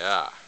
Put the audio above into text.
Yeah.